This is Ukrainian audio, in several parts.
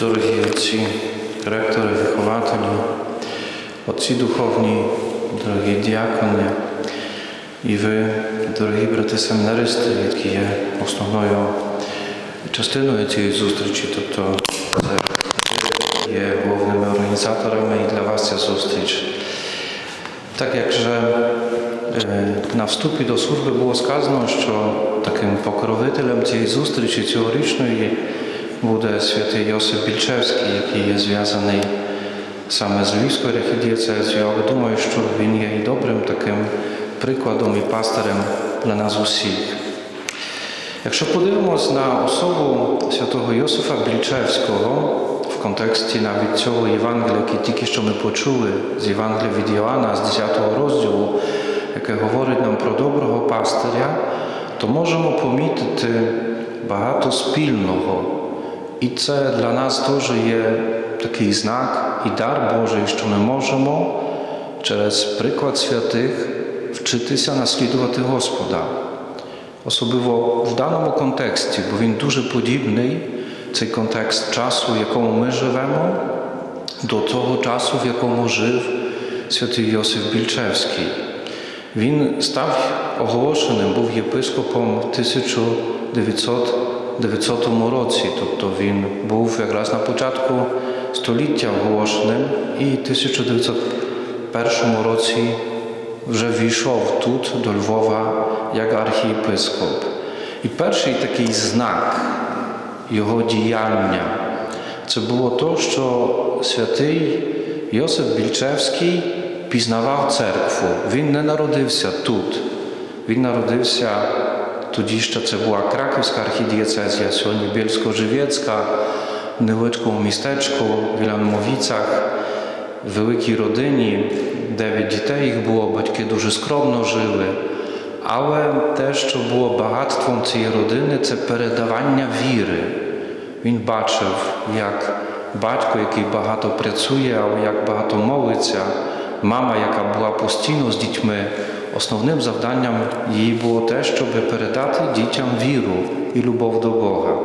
Дорогі отці, ректори, вихователі, отці духовні, дорогі діакони, і ви, дорогі брати семінаристи, які є основною частиною цієї зустрічі, тобто це є головними організаторами і для вас ця зустріч. Так як вже на вступі до служби було сказано, що таким покровителем цієї зустрічі цьогорічної буде святий Йосип Більчевський, який є зв'язаний саме з Львівською архідієцезією, але думаю, що він є і добрим таким прикладом і пастирем для нас усіх. Якщо подивимось на особу святого Йосифа Більчевського в контексті навіть цього Євангелія, яке тільки що ми почули з Євангелія від Йоанна, з 10 розділу, яке говорить нам про доброго пастиря, то можемо помітити багато спільного. І це для нас теж є такий знак і дар Божий, що ми можемо через приклад святих вчитися наслідувати Господа. Особливо в даному контексті, бо він дуже подібний, цей контекст часу, в якому ми живемо, до того часу, в якому жив святий Йосиф Більчевський. Він став оголошеним, був єпископом 1900. 900 році, тобто він був якраз на початку століття оголошеним і в 1901 році вже війшов тут до Львова як архієпископ. І перший такий знак його діяння це було то, що святий Йосип Більчевський пізнавав церкву. Він не народився тут, він народився тоді, що це була Краківська архідієцезія, сьогодні в невеличкому містечку в Ілянмовіцях, в великій родині, дев'ять дітей їх було, батьки дуже скромно жили. Але те, що було багатством цієї родини, це передавання віри. Він бачив, як батько, який багато працює, але як багато молиться, мама, яка була постійно з дітьми, основним завданням її було те, щоб передати дітям віру і любов до Бога.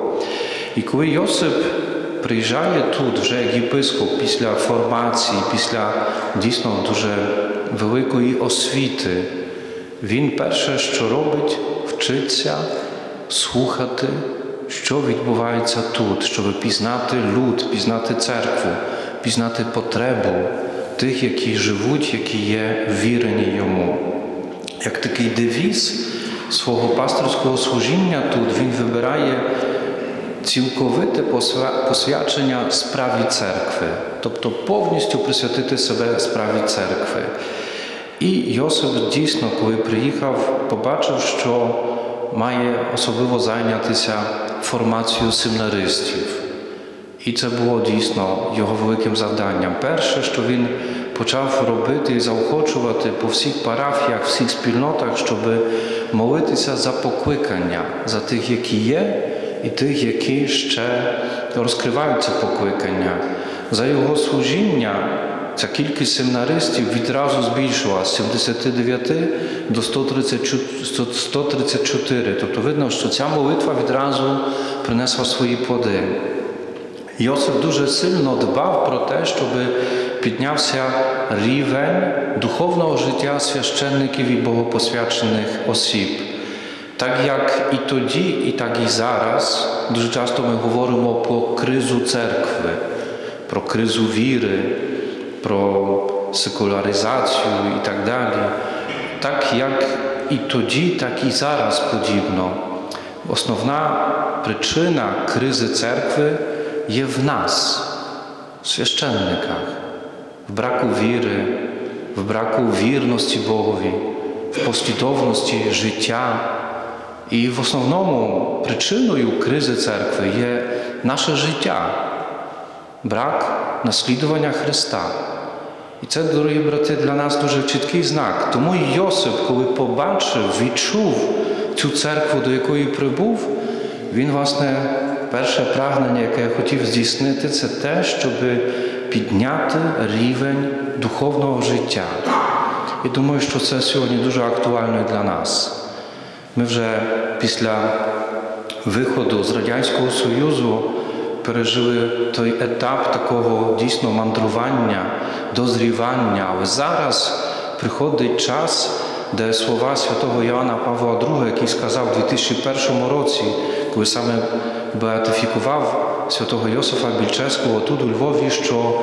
І коли Йосип приїжджає тут, вже як єпископ, після формації, після дійсно дуже великої освіти, він перше, що робить, вчиться слухати, що відбувається тут, щоб пізнати люд, пізнати церкву, пізнати потребу тих, які живуть, які є вірені йому. Як такий девіз свого пасторського служіння тут він вибирає цілковите посвячення справі церкви, тобто повністю присвятити себе справі церкви. І Йосип дійсно, коли приїхав, побачив, що має особливо зайнятися формацією семінаристів. І це було дійсно його великим завданням. Перше, що він почав робити і заохочувати по всіх парафіях, всіх спільнотах, щоб молитися за покликання, за тих, які є, і тих, які ще розкриваються покликання. За його служіння ця кількість семінаристів відразу збільшилася з 79 до 134. Тобто видно, що ця молитва відразу принесла свої плоди. Йосип дуже сильно дбав про те, щоб піднявся рівень духовного життя священників і богопосвячених осіб. Так як і тоді, і так і зараз, дуже часто ми говоримо про кризу церкви, про кризу віри, про секуляризацію і так далі. Так як і тоді, так і зараз подібно. Основна причина кризи церкви в нас, в священниках, в браку віри, в браку вірності Богові, в послідовності життя. І в основному причиною кризи церкви є наше життя, брак наслідування Христа. І це, дорогі брати, для нас дуже чіткий знак. Тому Йосип, коли побачив, відчув цю церкву, до якої прибув, він, власне, перше прагнення, яке я хотів здійснити, це те, щоб підняти рівень духовного життя. І думаю, що це сьогодні дуже актуально для нас. Ми вже після виходу з Радянського Союзу пережили той етап такого дійсно мандрування, дозрівання. Але зараз приходить час, де слова святого Іоанна Павла II, який сказав у 2001 році, коли саме беатифікував святого Йосифа Більчевського тут у Львові, що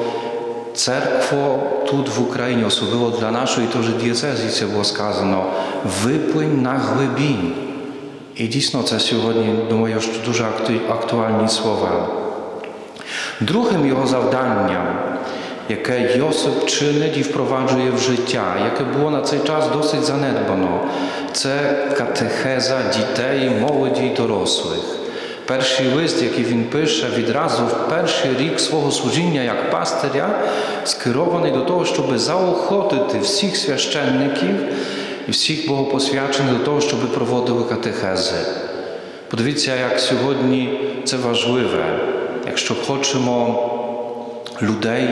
церкво тут в Україні, особливо для нашої теж дієцезії, це було сказано, виплинь на глибінь. І дійсно це сьогодні, думаю, що дуже актуальні слова. Другим його завданням, яке Йосип чинить і впроваджує в життя, яке було на цей час досить занедбано, це катехеза дітей, молоді й дорослих. Перший лист, який він пише відразу в перший рік свого служіння як пастиря, скерований до того, щоб заохотити всіх священників і всіх богопосвячених до того, щоб проводили катехези. Подивіться, як сьогодні це важливе, якщо хочемо людей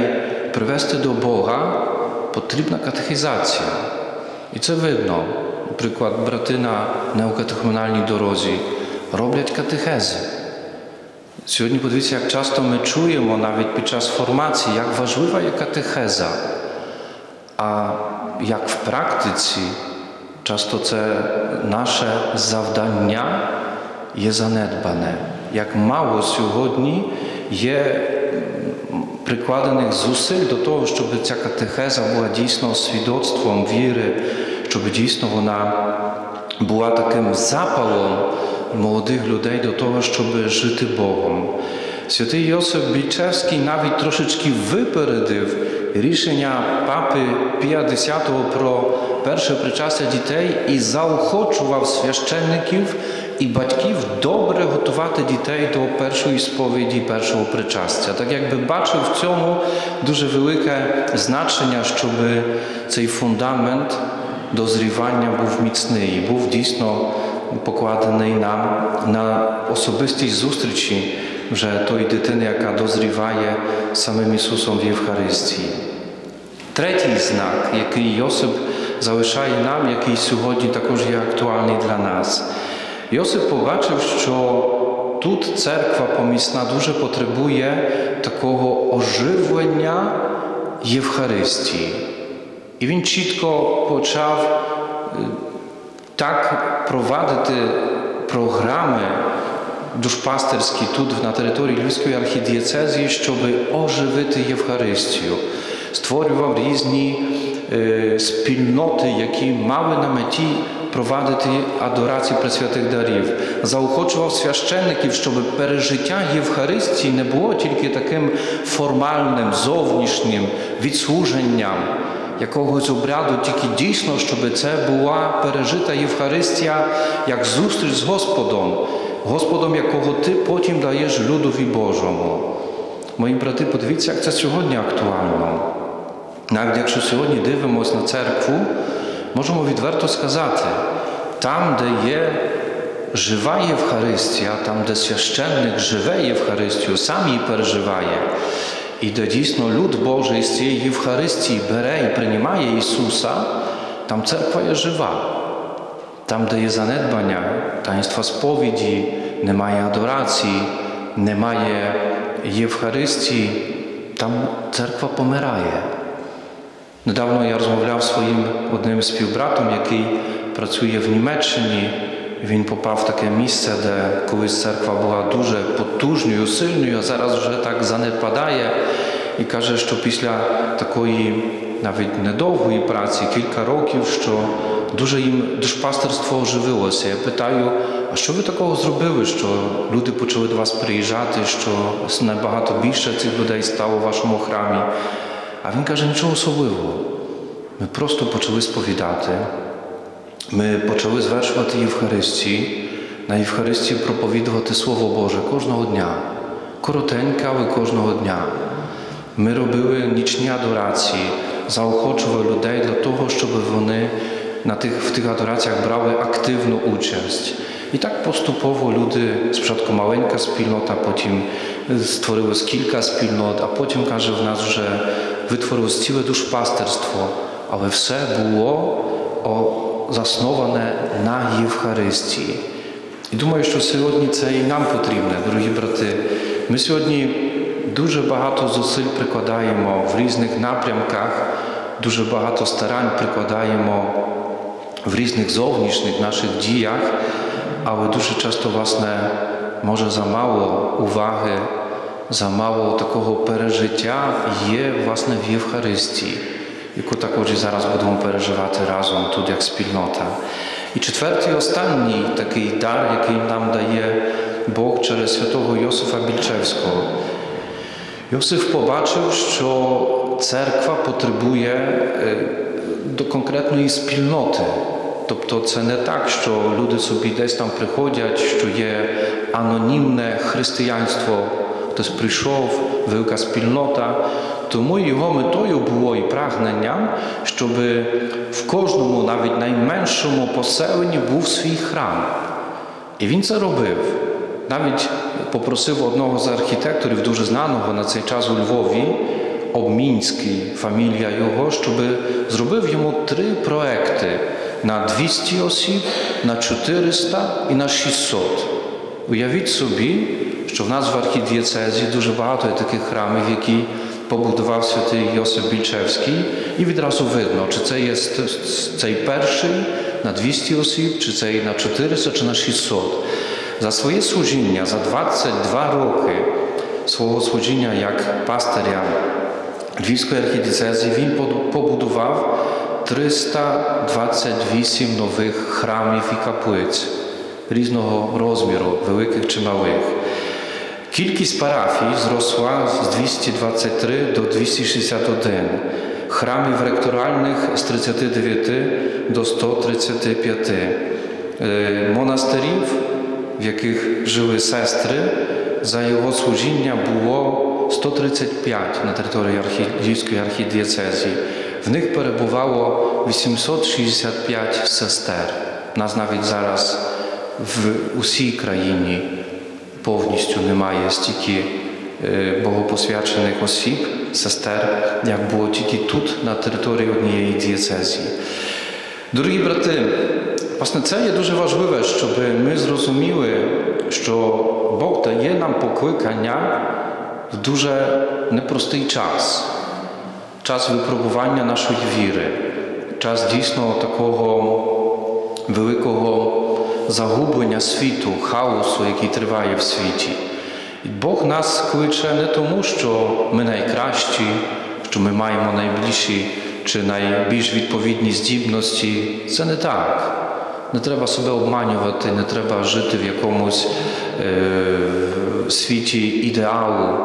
привести до Бога, потрібна катехізація. І це видно. Наприклад, брати на неокатехуменальній дорозі роблять катехези. Сьогодні подивіться, як часто ми чуємо навіть під час формації, як важлива є катехеза. А як в практиці, часто це наше завдання є занедбане. Як мало сьогодні є прикладених зусиль до того, щоб ця катехеза була дійсно свідоцтвом віри, щоб дійсно вона була таким запалом молодих людей до того, щоб жити Богом. Святий Йосип Більчевський навіть трошечки випередив рішення папи Пія X про перше причастя дітей і заохочував священників і батьків добре готувати дітей до першої сповіді, першого причастя. Так якби бачив в цьому дуже велике значення, щоб цей фундамент дозрівання був міцний, був дійсно покладений нам на особистій зустрічі вже тої дитини, яка дозріває самим Ісусом в Євхаристії. Третій знак, який Йосип залишає нам, який сьогодні також є актуальний для нас. Йосип побачив, що тут церква помісна дуже потребує такого оживлення Євхаристії. І він чітко почав так провадити програми душпастерські тут на території Львівської архідієцезії, щоб оживити Євхаристію. Створював різні е, спільноти, які мали на меті провадити адорацію пресвятих дарів. Заохочував священників, щоб пережиття Євхаристії не було тільки таким формальним, зовнішнім відслуженням якогось обряду, тільки дійсно, щоб це була пережита Євхаристія як зустріч з Господом, Господом, якого ти потім даєш людові Божому. Мої брати, подивіться, як це сьогодні актуально. Навіть якщо сьогодні дивимося на церкву, можемо відверто сказати, там, де є жива Євхаристія, там, де священник живе Євхаристію, сам її переживає, і де дійсно люд Божий з цієї Євхаристії бере і приймає Ісуса, там церква є жива. Там, де є занедбання, таїнства сповіді, немає адорації, немає Євхаристії, там церква помирає. Недавно я розмовляв зі своїм одним співбратом, який працює в Німеччині. Він попав в таке місце, де колись церква була дуже потужною, сильною, а зараз вже так занепадає. І каже, що після такої навіть недовгої праці, кілька років, що дуже їм душпастерство оживилося. Я питаю, а що ви такого зробили, що люди почали до вас приїжджати, що набагато більше цих людей стало в вашому храмі? А він каже, нічого особливого. Ми просто почали сповідати. Ми почали звершувати Євхаристії, на Євхаристії проповідувати Слово Боже кожного дня, коротеньке, але кожного дня. Ми робили нічні адорації, заохочували людей для того, щоб вони на тих, в тих адораціях брали активну участь. І так поступово люди, спочатку маленька спільнота, потім створилось кілька спільнот, а потім, каже, в нас вже витворилось ціле душпастерство, але все було засноване на Євхаристії. І думаю, що сьогодні це і нам потрібне, дорогі брати, Ми сьогодні дуже багато зусиль прикладаємо в різних напрямках, дуже багато старань прикладаємо в різних зовнішніх наших діях, але дуже часто, власне, може замало уваги, замало такого пережиття є власне в Євхаристії, яку також і зараз будемо переживати разом тут як спільнота. І четвертий останній такий дар, який нам дає Бог через святого Йосифа Більчевського. Йосиф побачив, що церква потребує до конкретної спільноти. Тобто це не так, що люди собі десь там приходять, що є анонімне християнство, хтось прийшов, велика спільнота. Тому його метою було і прагненням, щоб в кожному, навіть найменшому поселенні був свій храм. І він це робив. Навіть попросив одного з архітекторів, дуже знаного на цей час у Львові, Обмінський, фамілія його, щоб зробив йому три проекти на 200 осіб, на 400 і на 600. Уявіть собі, що в нас в архідієцезі дуже багато є таких храмів, які побудував святий Йосип Більчевський, і відразу видно, чи це є цей перший на 200 осіб, чи цей на 400, чи на 600. За своє служіння, за 22 роки свого служіння як пастиря Львівської архідіцезії, він побудував 328 нових храмів і каплиць різного розміру, великих чи малих. Кількість парафій зросла з 223 до 261, храмів ректоральних з 39 до 135, монастирів, в яких жили сестри, за його служіння було 135 на території Львівської архідієцезії. В них перебувало 865 сестер. Нас навіть зараз в усій країні повністю немає стільки богопосвячених осіб, сестер, як було тільки тут, на території однієї дієцезії. Дорогі брати, власне, це є дуже важливе, щоб ми зрозуміли, що Бог дає нам покликання в дуже непростий час, час випробування нашої віри, час дійсно такого великого загублення світу, хаосу, який триває в світі. Бог нас кличе не тому, що ми найкращі, що ми маємо найбільші чи найбільш відповідні здібності. Це не так. Не треба себе обманювати, не треба жити в якомусь е, світі ідеалу.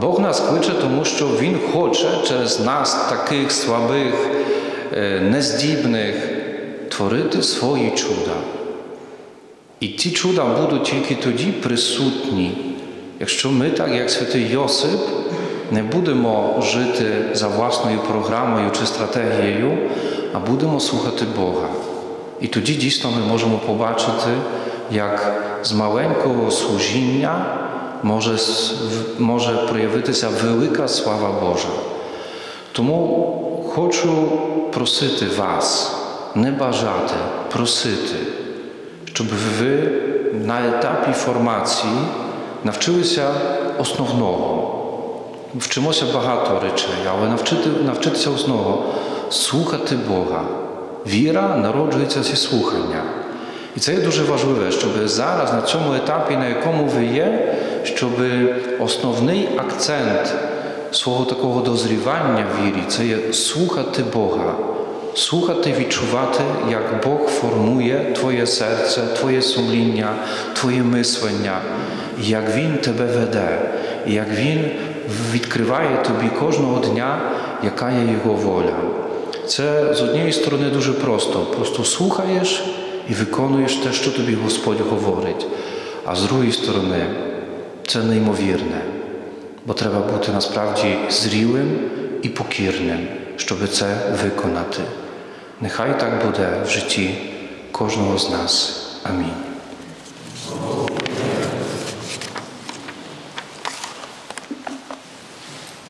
Бог нас кличе, тому що Він хоче через нас, таких слабих, е, нездібних, творити свої чуда. І ті чуда будуть тільки тоді присутні, якщо ми, так як святий Йосип, не будемо жити за власною програмою чи стратегією, а будемо слухати Бога. І тоді дійсно ми можемо побачити, як з маленького служіння може, може проявитися велика слава Божа. Тому хочу просити вас, не бажати, просити, щоб ви на етапі формації навчилися основного. Вчимося багато речей, але навчити, навчитися основного слухати Бога. Віра народжується зі слухання. І це є дуже важливе, щоб зараз на цьому етапі, на якому ви є, щоб основний акцент свого такого дозрівання в вірі це є слухати Бога, слухати, відчувати, як Бог формує Твоє серце, Твоє сумління, Твоє мислення, як Він тебе веде, як Він відкриває тобі кожного дня, яка є Його воля. Це з однієї сторони дуже просто. Просто слухаєш і виконуєш те, що тобі Господь говорить. А з другої сторони, це неймовірне, бо треба бути насправді зрілим і покірним, щоб це виконати. Нехай так буде в житті кожного з нас. Амінь.